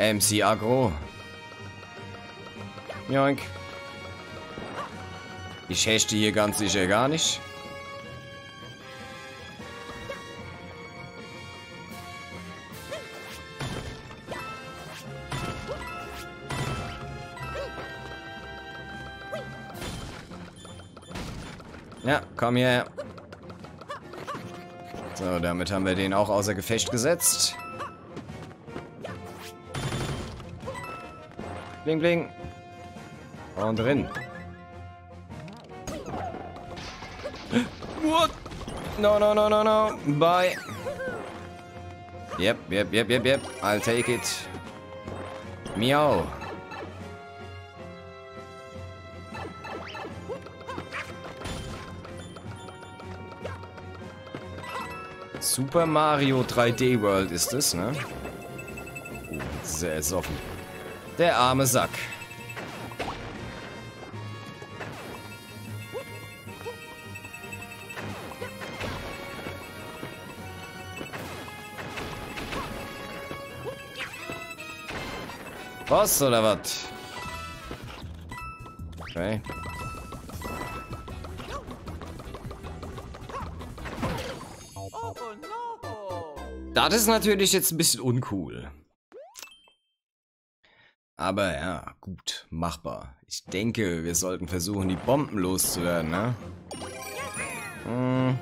MC Agro. Joink. Ich hechte hier ganz sicher gar nicht. Ja, komm her. So, damit haben wir den auch außer Gefecht gesetzt. Bling, bling. Und drin. What? No, no, no, no, no. Bye. Yep, yep, yep, yep, yep. I'll take it. Miau. Super Mario 3D World ist es, ne? Oh, sehr soffen. Der arme Sack. Was oder was? Okay. Das ist natürlich jetzt ein bisschen uncool. Aber ja, gut, machbar. Ich denke, wir sollten versuchen, die Bomben loszuwerden, ne? Hm.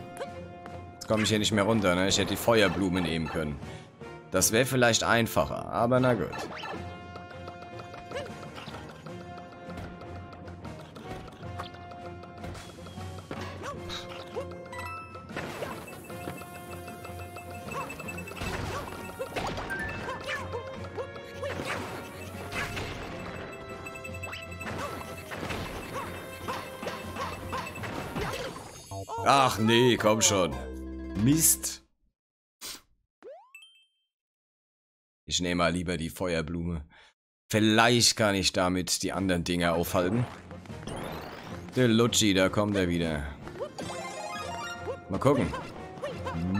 Jetzt komme ich hier nicht mehr runter, ne? Ich hätte die Feuerblume nehmen können. Das wäre vielleicht einfacher, aber na gut. Ach nee, komm schon. Mist. Ich nehme mal lieber die Feuerblume. Vielleicht kann ich damit die anderen Dinge aufhalten. Der Lutschi, da kommt er wieder. Mal gucken.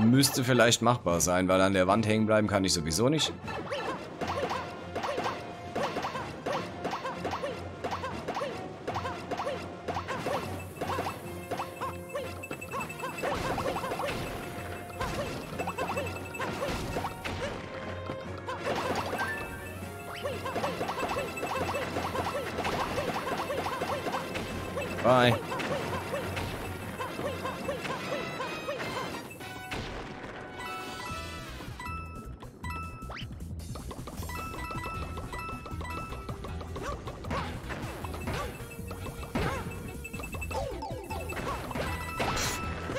Müsste vielleicht machbar sein, weil an der Wand hängen bleiben kann ich sowieso nicht. Bye.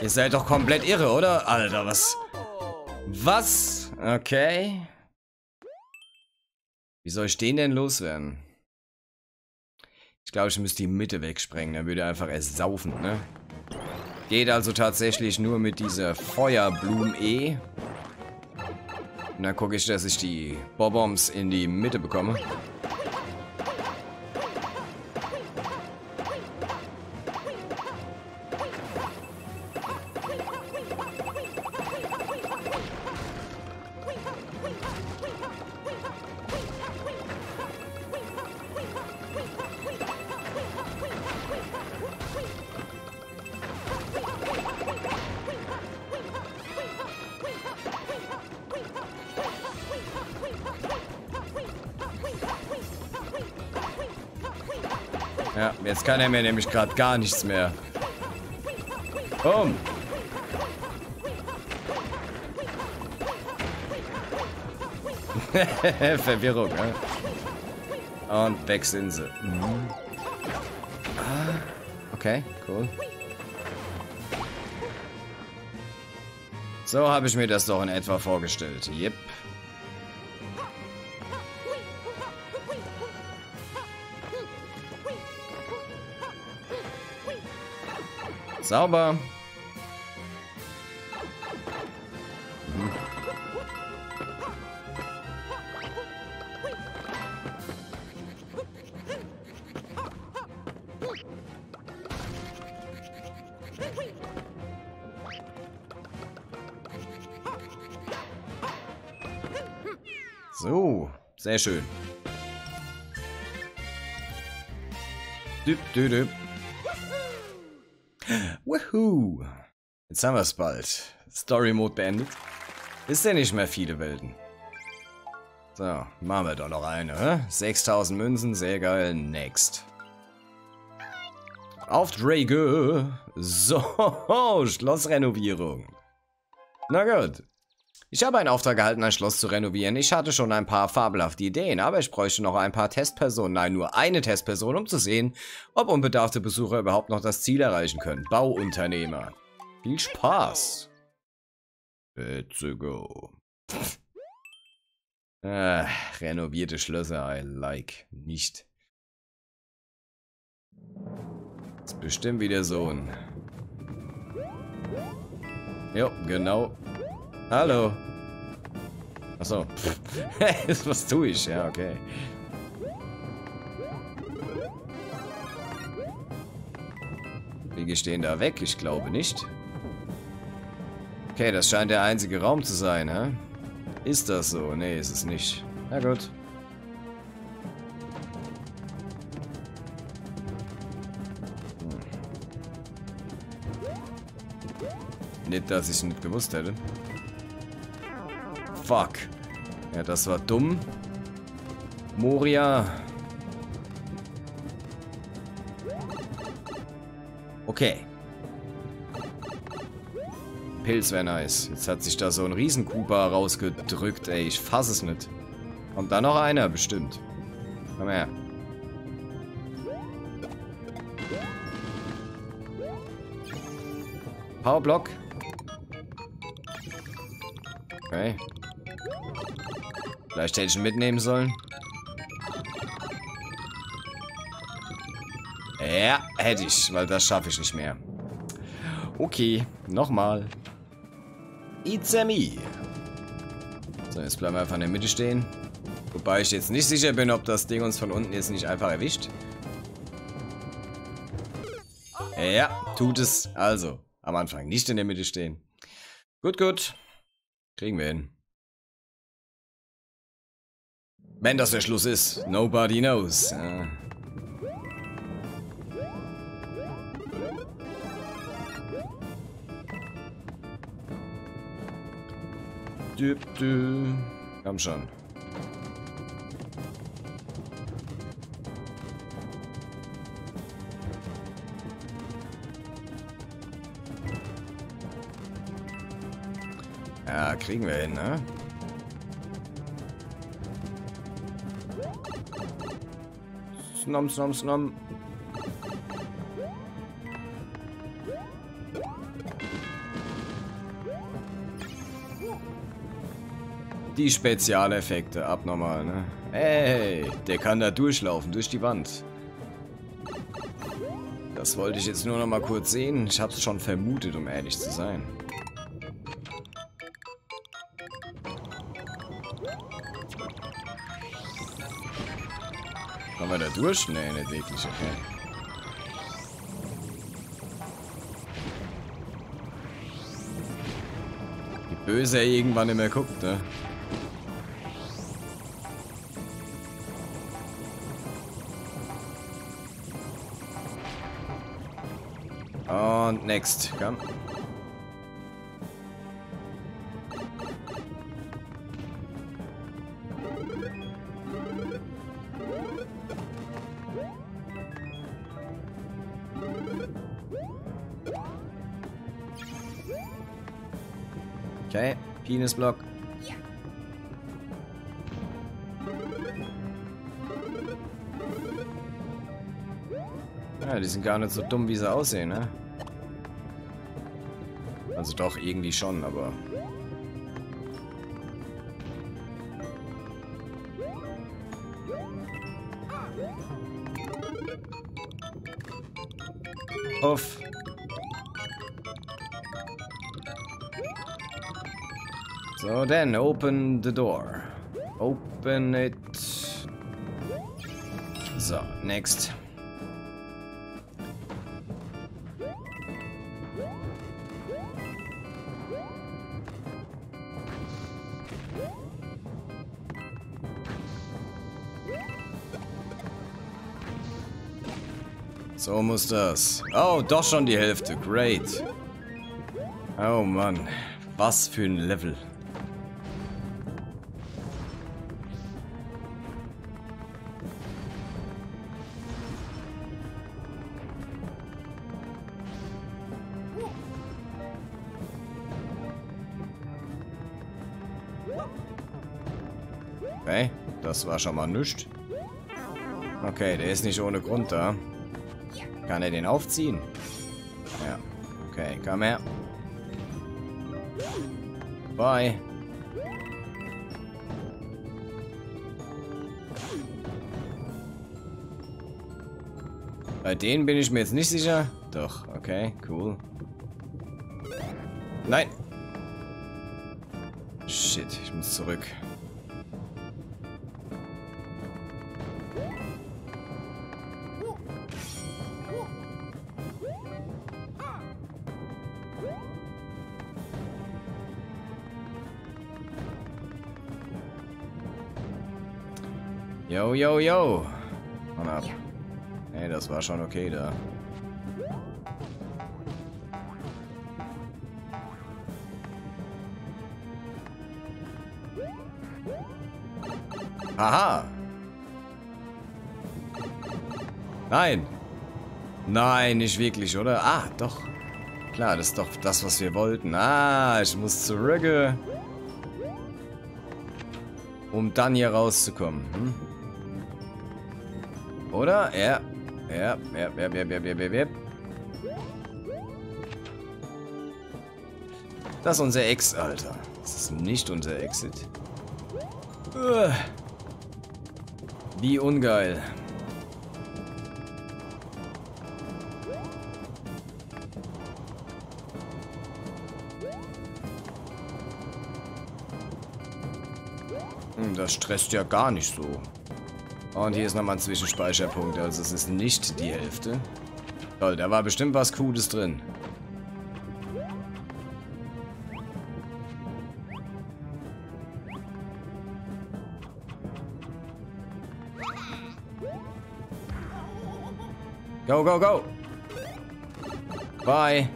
Ihr seid doch komplett irre, oder? Alter, was? Was? Okay. Wie soll ich den denn loswerden? Ich glaube, ich müsste die Mitte wegsprengen. Dann würde er einfach erst saufen, ne? Geht also tatsächlich nur mit dieser Feuerblumen-E. Und dann gucke ich, dass ich die Bobombs in die Mitte bekomme. Ja, jetzt kann er mir nämlich gerade gar nichts mehr. Boom. Verwirrung, ne? Und weg sie. Mhm. Ah, okay, cool. So habe ich mir das doch in etwa vorgestellt. Yep. Sauber. So, Sehr schön. Düp, düp, düp. Woohoo! Jetzt haben wir es bald. Story Mode beendet. Ist ja nicht mehr viele Welten. So, machen wir doch noch eine. Hä? 6000 Münzen, sehr geil. Next. Aufträge. So, Schlossrenovierung. Na gut. Ich habe einen Auftrag erhalten, ein Schloss zu renovieren. Ich hatte schon ein paar fabelhafte Ideen, aber ich bräuchte noch ein paar Testpersonen. Nein, nur eine Testperson, um zu sehen, ob unbedarfte Besucher überhaupt noch das Ziel erreichen können. Bauunternehmer. Viel Spaß. Let's go. Ah, renovierte Schlösser, I like. Nicht. ist bestimmt wie der Sohn. Jo, genau. Hallo. Achso. Was tue ich? Ja, okay. Fliege stehen da weg? Ich glaube nicht. Okay, das scheint der einzige Raum zu sein, hä? Ist das so? Nee, ist es nicht. Na gut. Hm. Nicht, dass ich es nicht gewusst hätte. Fuck. Ja, das war dumm. Moria. Okay. Pilz wäre nice. Jetzt hat sich da so ein Riesenkuba rausgedrückt, ey. Ich fass es nicht. Kommt da noch einer? Bestimmt. Komm her. Powerblock. Okay. Vielleicht hätte ich ihn mitnehmen sollen. Ja, hätte ich, weil das schaffe ich nicht mehr. Okay, nochmal. It's a me. So, jetzt bleiben wir einfach in der Mitte stehen. Wobei ich jetzt nicht sicher bin, ob das Ding uns von unten jetzt nicht einfach erwischt. Ja, tut es. Also, am Anfang nicht in der Mitte stehen. Gut, gut. Kriegen wir hin. Wenn das der Schluss ist, nobody knows. Ja. Dü, dü. Komm schon. Ja, kriegen wir hin, ne? Snom, snom, snom. Die Spezialeffekte, abnormal, ne? Ey, der kann da durchlaufen, durch die Wand. Das wollte ich jetzt nur noch mal kurz sehen. Ich hab's schon vermutet, um ehrlich zu sein. Da durch? Nee, nicht wirklich, okay. Wie böse irgendwann immer guckt, ne? Und next, komm. Okay, Penisblock. Ja, die sind gar nicht so dumm, wie sie aussehen, ne? Also doch, irgendwie schon, aber... Uff. So then, open the door. Open it. So, next. So almost us. Oh, doch schon die Hälfte. Great. Oh man, was für ein Level. Okay, das war schon mal nichts. Okay, der ist nicht ohne Grund da. Kann er den aufziehen? Ja. Okay, komm her. Bye. Bei denen bin ich mir jetzt nicht sicher. Doch, okay, cool. Nein. Shit, ich muss zurück. Yo, yo, yo. Mann ab. Ey, das war schon okay da. Aha. Nein. Nein, nicht wirklich, oder? Ah, doch. Klar, das ist doch das, was wir wollten. Ah, ich muss zurück. Um dann hier rauszukommen. Hm? Oder? Ja. Ja, ja, ja, ja, ja, ja, ja. Das ist unser Ex, Alter. Das ist nicht unser Exit. Wie ungeil. Hm, das stresst ja gar nicht so. Und hier ist nochmal ein Zwischenspeicherpunkt, also es ist nicht die Hälfte. Toll, da war bestimmt was Cooles drin. Go, go, go! Bye!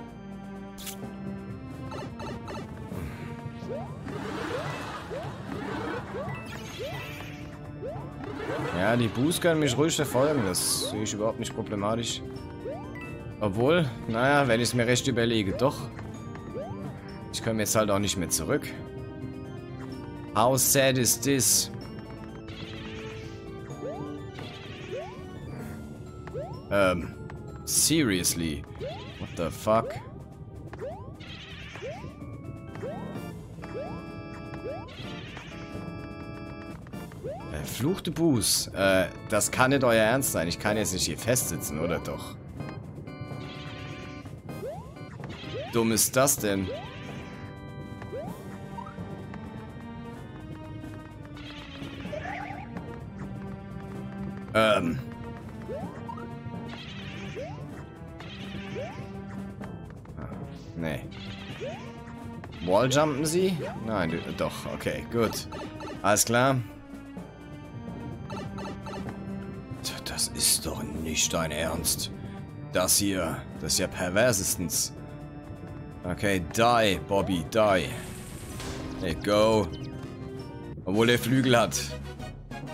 Ja, die Boos können mich ruhig verfolgen. Das sehe ich überhaupt nicht problematisch. Obwohl, naja, wenn ich es mir recht überlege, doch. Ich komme jetzt halt auch nicht mehr zurück. How sad is this? Ähm, seriously? What the fuck? Verfluchte Buß. Äh, das kann nicht euer Ernst sein. Ich kann jetzt nicht hier festsitzen, oder doch? Dumm ist das denn? Walljumpen sie? Nein, doch. Okay, gut. Alles klar. ist doch nicht dein Ernst. Das hier, das ist ja perversestens. Okay, die, Bobby, die. Hey, go. Obwohl er Flügel hat.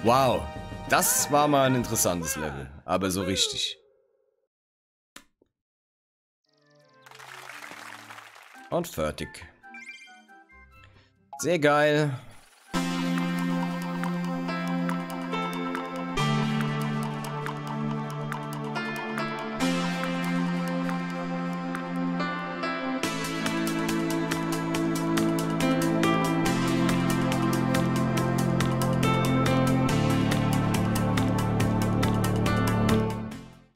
Wow, das war mal ein interessantes Level. Aber so richtig. Und fertig. Sehr geil.